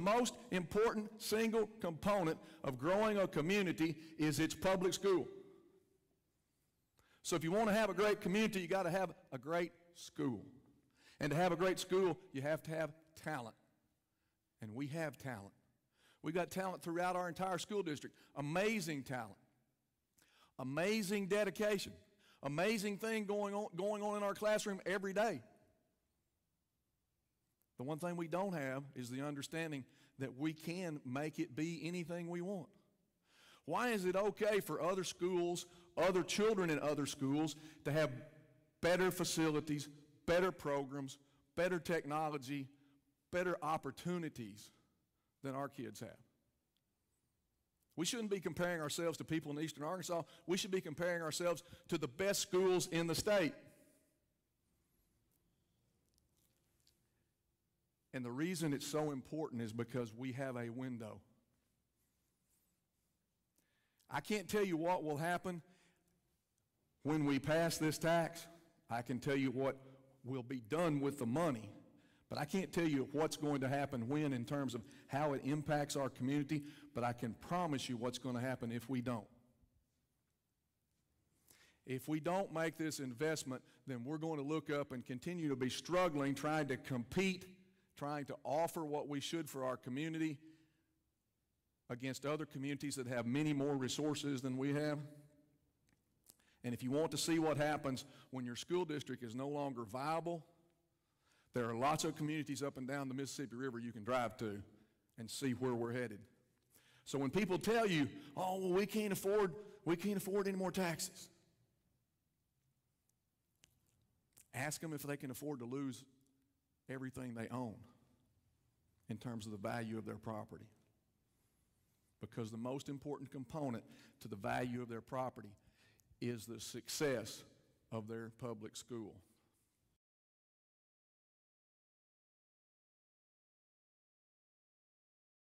most important single component of growing a community is its public school. So if you want to have a great community, you got to have a great school. And to have a great school, you have to have talent. And we have talent. We've got talent throughout our entire school district. Amazing talent. Amazing dedication. Amazing thing going on, going on in our classroom every day. The one thing we don't have is the understanding that we can make it be anything we want. Why is it okay for other schools, other children in other schools, to have better facilities, better programs, better technology, better opportunities than our kids have? We shouldn't be comparing ourselves to people in eastern Arkansas. We should be comparing ourselves to the best schools in the state. And the reason it's so important is because we have a window. I can't tell you what will happen when we pass this tax. I can tell you what will be done with the money. But I can't tell you what's going to happen when in terms of how it impacts our community, but I can promise you what's going to happen if we don't. If we don't make this investment, then we're going to look up and continue to be struggling, trying to compete trying to offer what we should for our community against other communities that have many more resources than we have. And if you want to see what happens when your school district is no longer viable, there are lots of communities up and down the Mississippi River you can drive to and see where we're headed. So when people tell you, "Oh, well, we can't afford we can't afford any more taxes," ask them if they can afford to lose everything they own in terms of the value of their property. Because the most important component to the value of their property is the success of their public school.